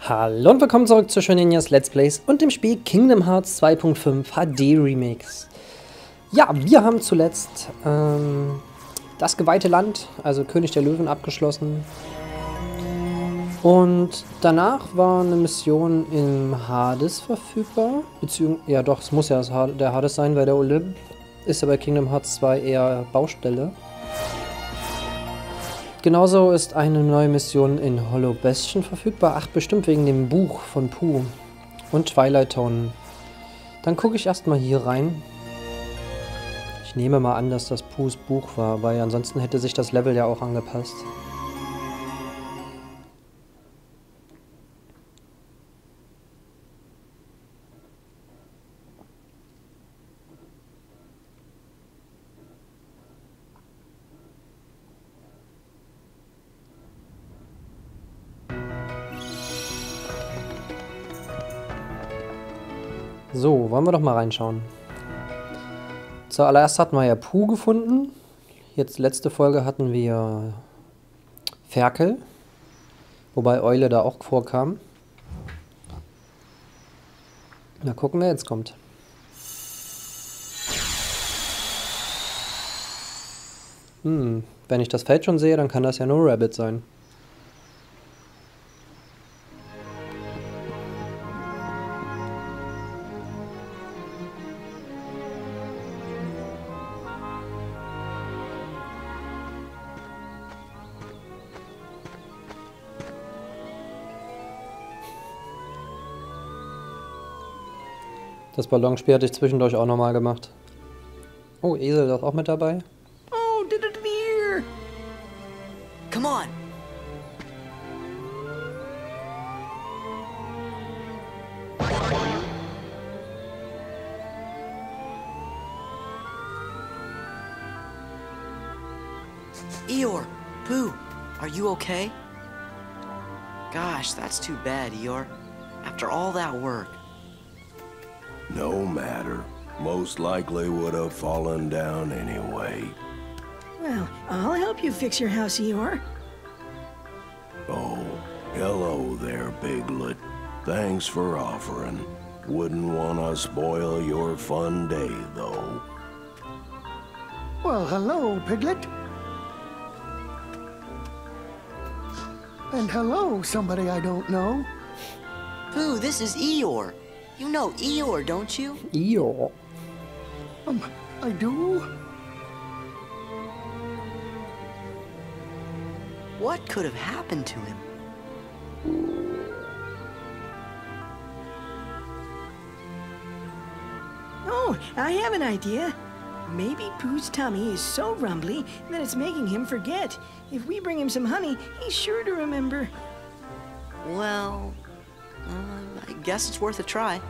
Hallo und willkommen zurück zu Shoninias Let's Plays und dem Spiel Kingdom Hearts 2.5 HD Remix. Ja, wir haben zuletzt ähm, das geweihte Land, also König der Löwen, abgeschlossen. Und danach war eine Mission im Hades verfügbar. Beziehungsweise, ja doch, es muss ja der Hades sein, weil der Olymp ist ja bei Kingdom Hearts 2 eher Baustelle. Genauso ist eine neue Mission in Hollow Bastion verfügbar. Ach, bestimmt wegen dem Buch von Pooh und Twilight Town. Dann gucke ich erstmal hier rein. Ich nehme mal an, dass das Poohs Buch war, weil ansonsten hätte sich das Level ja auch angepasst. So, wollen wir doch mal reinschauen. Zuallererst hatten wir ja Puh gefunden. Jetzt letzte Folge hatten wir Ferkel. Wobei Eule da auch vorkam. Na gucken, wer jetzt kommt. Hm, wenn ich das Feld schon sehe, dann kann das ja nur Rabbit sein. Das Ballonspiel hatte ich zwischendurch auch nochmal gemacht. Oh, Esel ist auch mit dabei. Oh, did it appear? Come on. Eeyore, Pooh, are you okay? Gosh, that's too bad, Eeyore. After all that work. No matter. Most likely would have fallen down anyway. Well, I'll help you fix your house, Eeyore. Oh, hello there, Piglet. Thanks for offering. Wouldn't want to spoil your fun day, though. Well, hello, Piglet. And hello, somebody I don't know. Pooh, this is Eeyore. You know Eeyore, don't you? Eeyore. Um, I do? What could have happened to him? Oh, I have an idea. Maybe Pooh's tummy is so rumbly that it's making him forget. If we bring him some honey, he's sure to remember. Well, uh, I guess it's worth a try.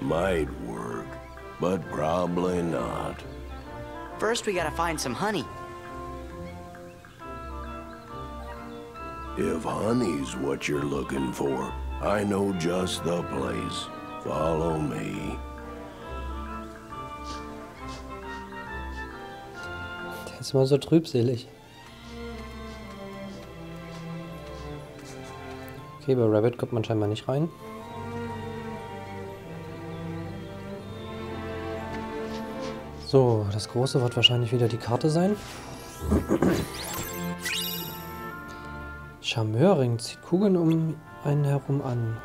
Might work, but probably not. First, we gotta find some honey. If honey's what you're looking for, I know just the place. Follow me. Der ist immer so trübselig. Okay, bei Rabbit kommt man scheinbar nicht rein. So, das große wird wahrscheinlich wieder die Karte sein. Charmeuring zieht Kugeln um einen herum an.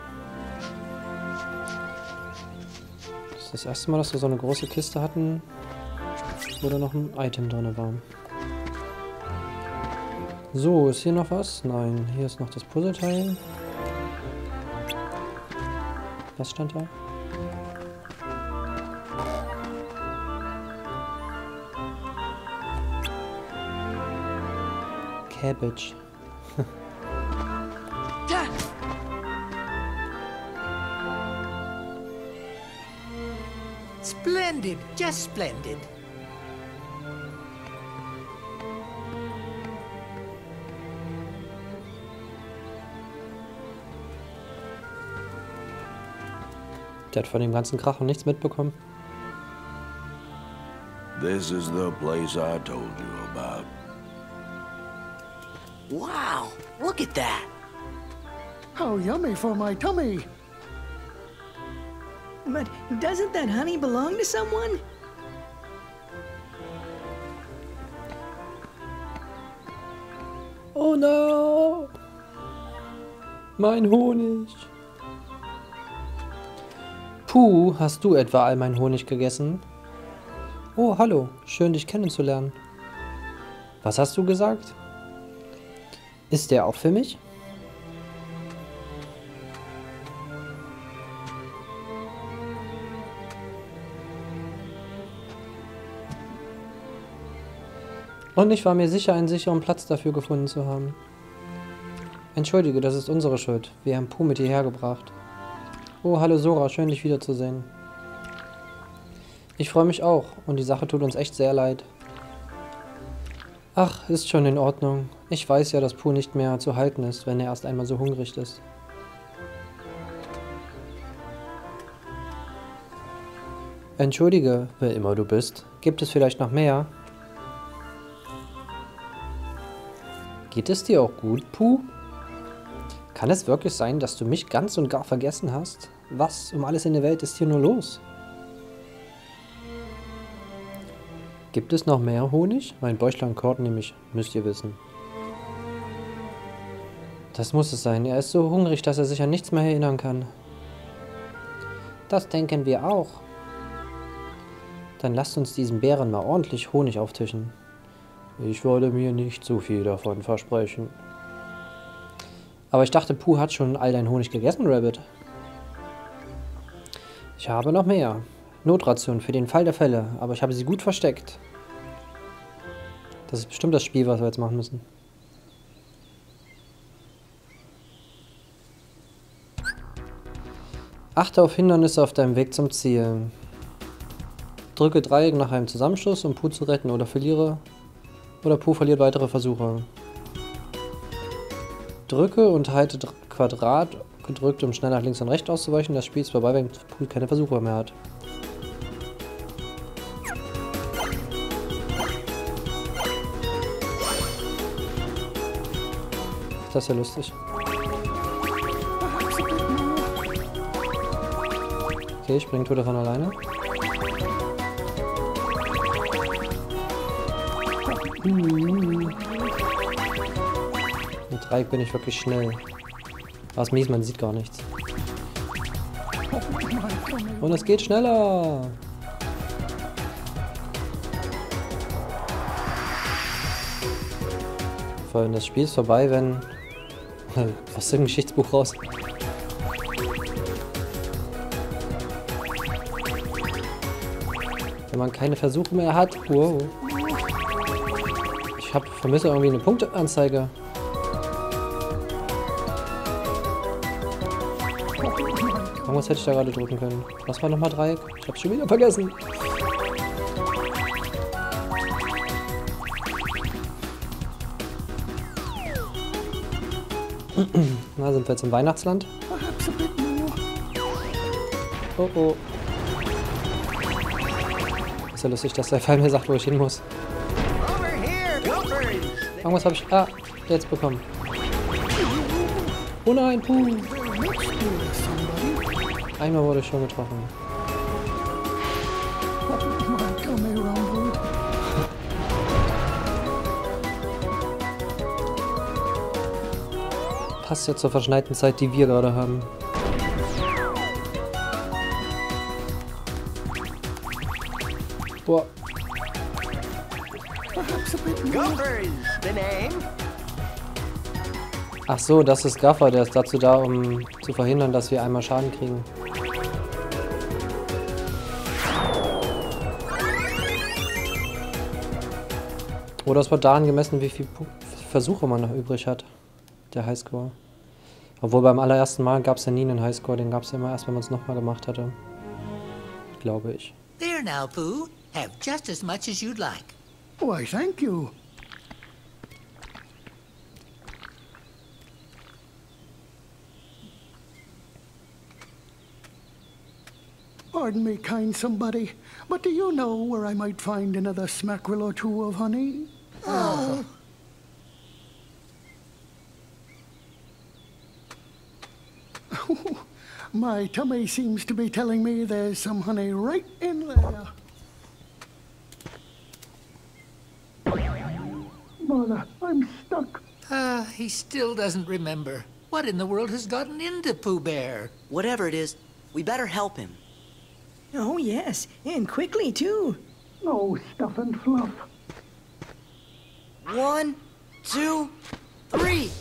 Das ist das erste Mal, dass wir so eine große Kiste hatten, wo da noch ein Item drin war. So, ist hier noch was? Nein, hier ist noch das Puzzleteil. Was stand da? Cabbage. Splendid, just splendid. Der hat von dem ganzen Krachen nichts mitbekommen. This is the place I told you about. Wow, look at that. How yummy for my tummy. But doesn't that honey belong to someone? Oh no! Mein Honig. Puh, hast du etwa all meinen Honig gegessen? Oh, hallo. Schön, dich kennenzulernen. Was hast du gesagt? Ist der auch für mich? Und ich war mir sicher, einen sicheren Platz dafür gefunden zu haben. Entschuldige, das ist unsere Schuld. Wir haben Puh mit hierher gebracht. Oh, hallo Sora, schön dich wiederzusehen. Ich freue mich auch und die Sache tut uns echt sehr leid. Ach, ist schon in Ordnung. Ich weiß ja, dass Puh nicht mehr zu halten ist, wenn er erst einmal so hungrig ist. Entschuldige, wer immer du bist. Gibt es vielleicht noch mehr? Geht es dir auch gut, Puh? Kann es wirklich sein, dass du mich ganz und gar vergessen hast? Was um alles in der Welt ist hier nur los? Gibt es noch mehr Honig? Mein Bäuchlein kort nämlich, müsst ihr wissen. Das muss es sein. Er ist so hungrig, dass er sich an nichts mehr erinnern kann. Das denken wir auch. Dann lasst uns diesen Bären mal ordentlich Honig auftischen. Ich würde mir nicht zu viel davon versprechen. Aber ich dachte, Puh hat schon all dein Honig gegessen, Rabbit. Ich habe noch mehr. Notration für den Fall der Fälle, aber ich habe sie gut versteckt. Das ist bestimmt das Spiel, was wir jetzt machen müssen. Achte auf Hindernisse auf deinem Weg zum Ziel. Drücke Dreieck nach einem Zusammenschluss, um Puh zu retten oder verliere oder Puh verliert weitere Versuche. Drücke und halte Quadrat gedrückt, um schnell nach links und rechts auszuweichen. Das Spiel ist vorbei, wenn Puh keine Versuche mehr hat. Das ist ja lustig. Okay, springt tut er von alleine. Mit Dreieck bin ich wirklich schnell. Was mies, man sieht gar nichts. Und es geht schneller. Vor allem das Spiel ist vorbei, wenn... Was ist ein Geschichtsbuch raus? Wenn man keine Versuche mehr hat. Wow. Ich hab, vermisse irgendwie eine Punkteanzeige. Irgendwas hätte ich da gerade drücken können. Was war nochmal Dreieck? Ich hab's schon wieder vergessen. Na, sind wir jetzt im Weihnachtsland? Oh oh. Ist ja lustig, dass der Fall mir sagt, wo ich hin muss. Irgendwas habe ich... Ah, jetzt bekommen. Oh nein, puh. Einmal wurde ich schon getroffen. Passt ja zur verschneiten Zeit, die wir gerade haben. Boah? Ach so, das ist Gaffer, der ist dazu da, um zu verhindern, dass wir einmal Schaden kriegen. Oder es wird daran gemessen, wie viele Versuche man noch übrig hat, der Highscore. Obwohl beim allerersten Mal gab es ja nie einen Highscore, den gab es ja immer erst, wenn man es nochmal gemacht hatte. Glaube ich. There now, Pooh. Have just as much as you'd like. Why, thank you. Pardon me, kind somebody, but do you know where I might find another smackerel or two of honey? Oh. My tummy seems to be telling me there's some honey right in there. Mother, I'm stuck. Ah, uh, he still doesn't remember. What in the world has gotten into Pooh Bear? Whatever it is, we better help him. Oh, yes, and quickly, too. Oh, stuff and fluff. One, two, three.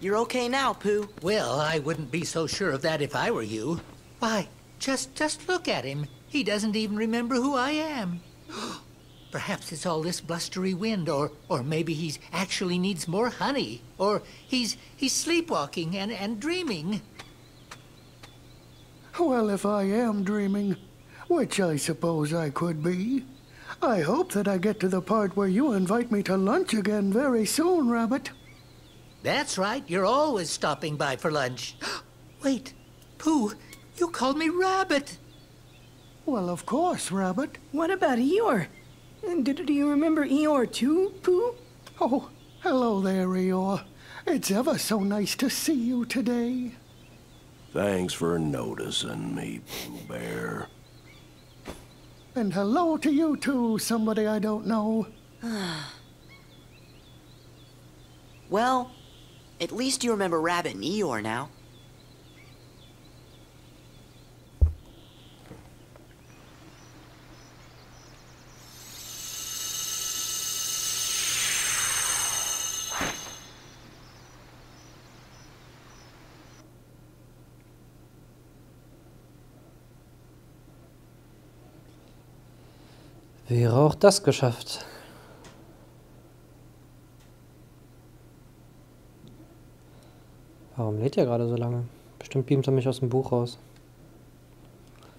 You're okay now, Pooh. Well, I wouldn't be so sure of that if I were you. Why, just just look at him. He doesn't even remember who I am. Perhaps it's all this blustery wind, or or maybe he's actually needs more honey, or he's he's sleepwalking and, and dreaming. Well, if I am dreaming, which I suppose I could be, I hope that I get to the part where you invite me to lunch again very soon, Rabbit. That's right, you're always stopping by for lunch. Wait, Pooh, you called me Rabbit. Well, of course, Rabbit. What about Eeyore? And do, do you remember Eeyore, too, Pooh? Oh, hello there, Eeyore. It's ever so nice to see you today. Thanks for noticing me, Pooh Bear. And hello to you too, somebody I don't know. Well, at least you remember Rabbit and Eeyore now. Wäre auch das geschafft. Warum lädt er gerade so lange? Bestimmt beamt er mich aus dem Buch raus.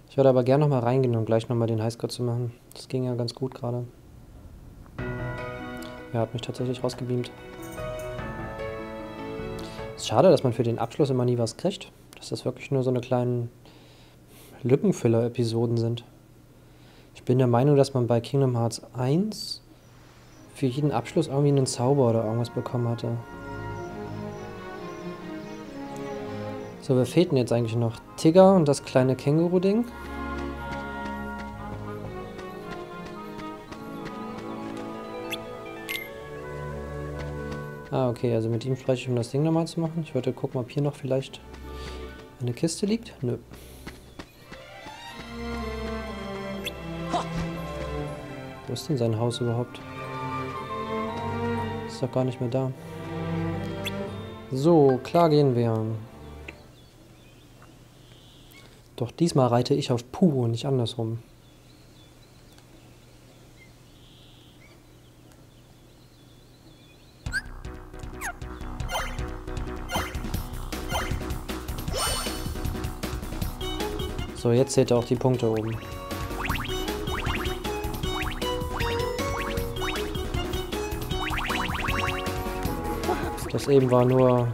Ich würde aber gerne nochmal reingehen, um gleich nochmal den Highscore zu machen. Das ging ja ganz gut gerade. Er hat mich tatsächlich rausgebeamt. Ist schade, dass man für den Abschluss immer nie was kriegt. Dass das wirklich nur so eine kleinen Lückenfüller-Episoden sind. Ich bin der Meinung, dass man bei Kingdom Hearts 1 für jeden Abschluss irgendwie einen Zauber oder irgendwas bekommen hatte. So, wer fehlt denn jetzt eigentlich noch? Tigger und das kleine Känguru-Ding. Ah, okay, also mit ihm spreche ich, um das Ding nochmal zu machen. Ich wollte gucken, ob hier noch vielleicht eine Kiste liegt. Nö. Wo ist denn sein Haus überhaupt? Ist doch gar nicht mehr da. So, klar gehen wir. Doch diesmal reite ich auf Puh und nicht andersrum. So, jetzt seht ihr auch die Punkte oben. Das eben war nur...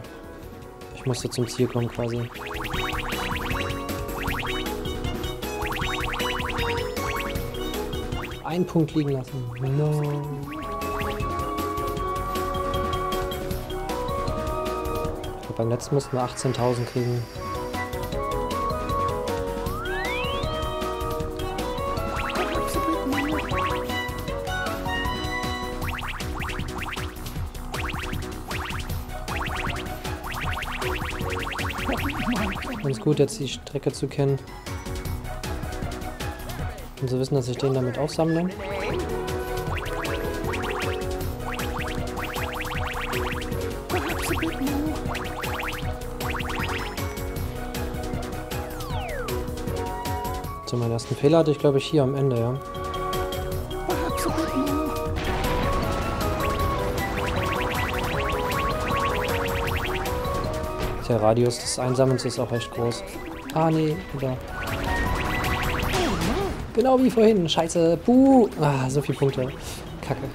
Ich musste zum Ziel kommen quasi. Ein Punkt liegen lassen. No. Beim letzten mussten wir 18.000 kriegen. Ganz gut, jetzt die Strecke zu kennen. Und zu wissen, dass ich den damit aufsammle. So, meinen ersten Fehler hatte ich, glaube ich, hier am Ende, ja. Der Radius des Einsammelns ist auch recht groß. Ah, nee, wieder. Genau wie vorhin. Scheiße. Puh. Ah, so viele Punkte. Kacke.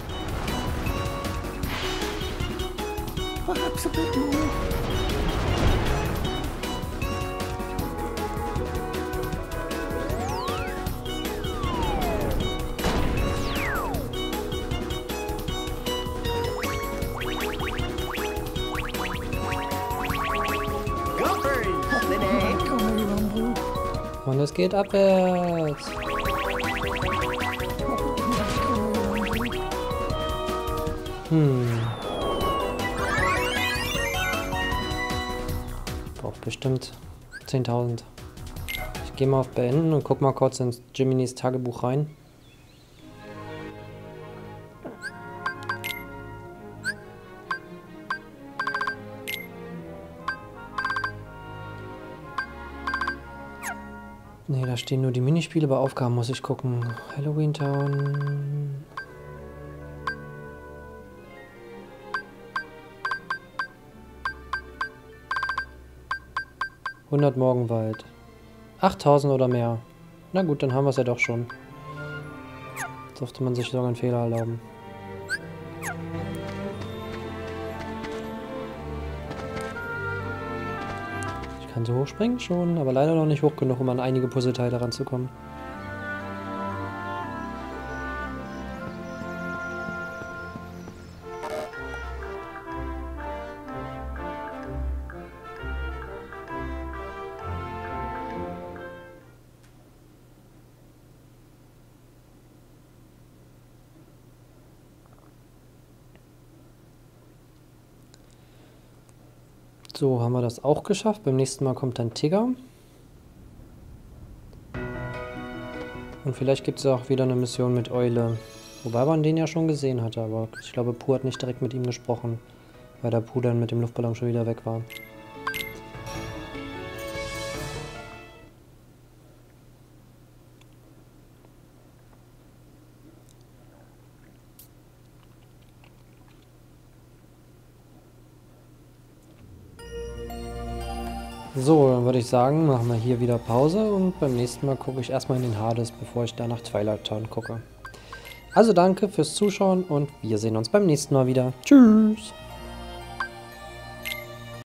Und es geht abwärts. Hm. Braucht bestimmt 10.000. Ich gehe mal auf Beenden und guck mal kurz ins Jiminy's Tagebuch rein. Da stehen nur die Minispiele, bei Aufgaben muss ich gucken. Halloween Town. Hundert Morgenwald. 8000 oder mehr. Na gut, dann haben wir es ja doch schon. Durfte man sich sogar einen Fehler erlauben. Kann so hochspringen schon, aber leider noch nicht hoch genug, um an einige Puzzleteile ranzukommen. So, haben wir das auch geschafft. Beim nächsten Mal kommt dann Tigger. Und vielleicht gibt es auch wieder eine Mission mit Eule. Wobei man den ja schon gesehen hatte, aber ich glaube, Pooh hat nicht direkt mit ihm gesprochen, weil der Pooh dann mit dem Luftballon schon wieder weg war. Sagen, machen wir hier wieder Pause und beim nächsten Mal gucke ich erstmal in den Hades, bevor ich da nach Twilight Town gucke. Also danke fürs Zuschauen und wir sehen uns beim nächsten Mal wieder. Tschüss!